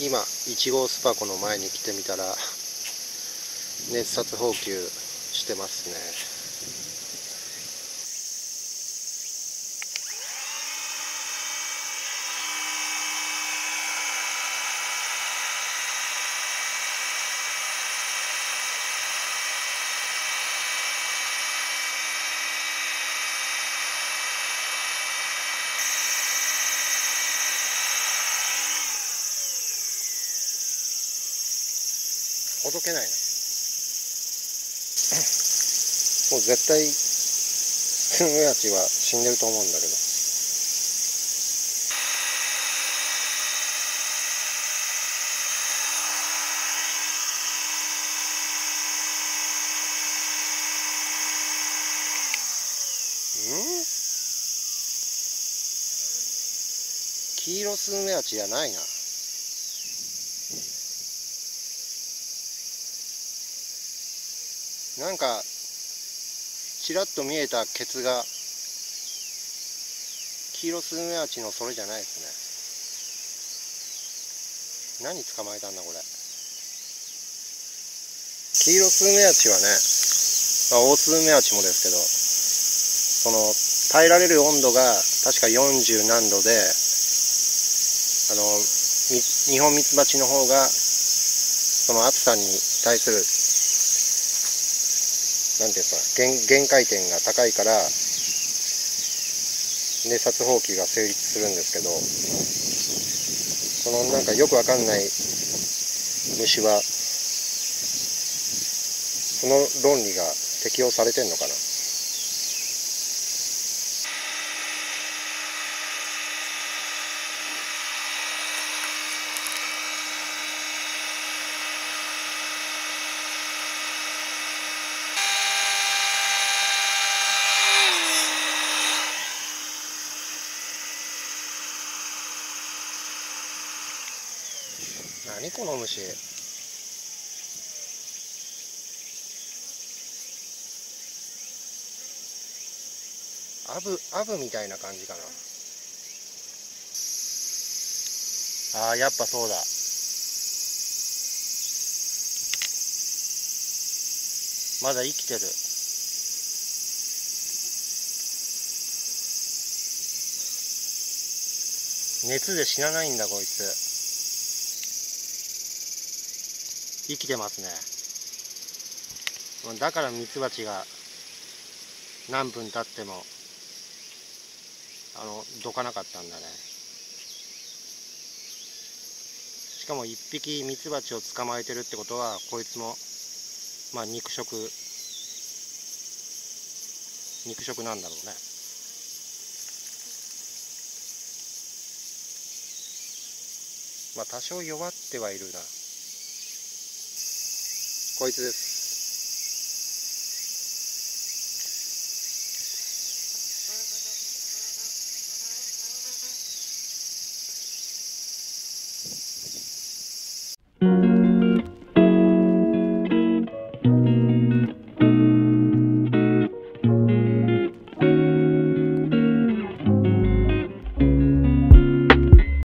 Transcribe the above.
今1号スパコの前に来てみたら熱殺放給してますね。ほどけないの。もう絶対スンウヤチは死んでると思うんだけど。ん？黄色スンウヤチじゃないななんかちらっと見えたケツがキイロスズメバチのそれじゃないですね。何捕まえたんだこれ。キイロスズメバチはね、まあ、オオスズメバチもですけどその耐えられる温度が確か40何度であの日本ミツバチの方がその暑さに対するなんていうんですか限界点が高いから熱殺放棄が成立するんですけどそのなんかよくわかんない虫はその論理が適用されてんのかな？何この虫。アブアブみたいな感じかな。あーやっぱそうだ。まだ生きてる。熱で死なないんだこいつ。生きてますね。だからミツバチが何分経ってもあのどかなかったんだね。しかも1匹ミツバチを捕まえてるってことはこいつもまあ肉食。肉食なんだろうね。まあ多少弱ってはいるな。こいつです。